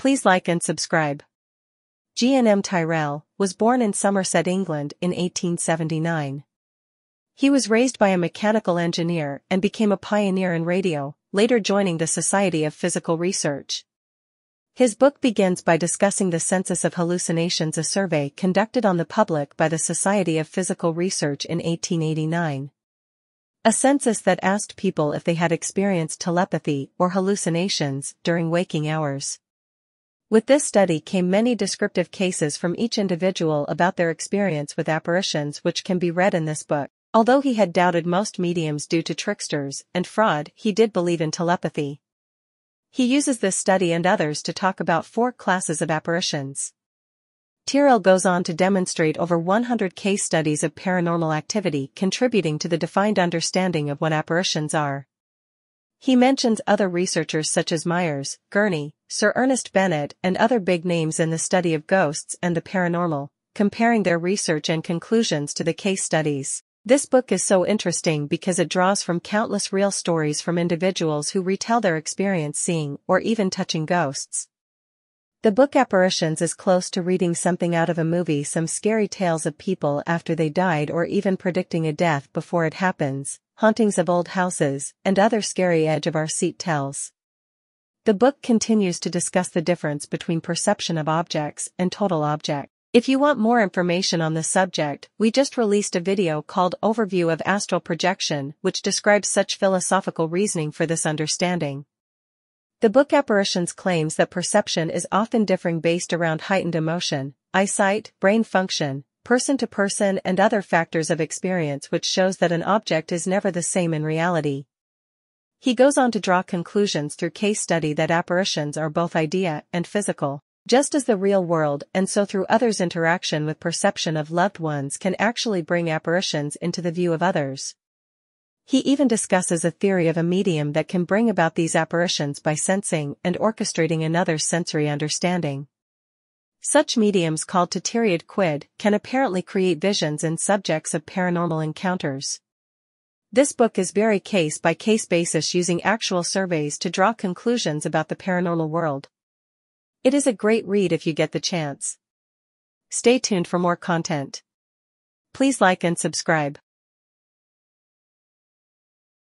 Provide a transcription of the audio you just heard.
Please like and subscribe. G.N.M. Tyrrell was born in Somerset, England in 1879. He was raised by a mechanical engineer and became a pioneer in radio, later joining the Society of Psychical Research. His book begins by discussing the census of hallucinations a survey conducted on the public by the Society of Psychical Research in 1889. A census that asked people if they had experienced telepathy or hallucinations during waking hours. With this study came many descriptive cases from each individual about their experience with apparitions which can be read in this book. Although he had doubted most mediums due to tricksters and fraud, he did believe in telepathy. He uses this study and others to talk about four classes of apparitions. Tyrrell goes on to demonstrate over 100 case studies of paranormal activity contributing to the defined understanding of what apparitions are. He mentions other researchers such as Myers, Gurney, Sir Ernest Bennett and other big names in the study of ghosts and the paranormal, comparing their research and conclusions to the case studies. This book is so interesting because it draws from countless real stories from individuals who retell their experience seeing or even touching ghosts. The book Apparitions is close to reading something out of a movie some scary tales of people after they died or even predicting a death before it happens, hauntings of old houses, and other scary edge of our seat tells. The book continues to discuss the difference between perception of objects and total object. If you want more information on the subject, we just released a video called Overview of Astral Projection which describes such philosophical reasoning for this understanding. The book Apparitions claims that perception is often differing based around heightened emotion, eyesight, brain function, person to person and other factors of experience which shows that an object is never the same in reality. He goes on to draw conclusions through case study that apparitions are both idea and physical, just as the real world and so through others' interaction with perception of loved ones can actually bring apparitions into the view of others. He even discusses a theory of a medium that can bring about these apparitions by sensing and orchestrating another's sensory understanding. Such mediums called to quid can apparently create visions in subjects of paranormal encounters. This book is very case-by-case basis using actual surveys to draw conclusions about the paranormal world. It is a great read if you get the chance. Stay tuned for more content. Please like and subscribe.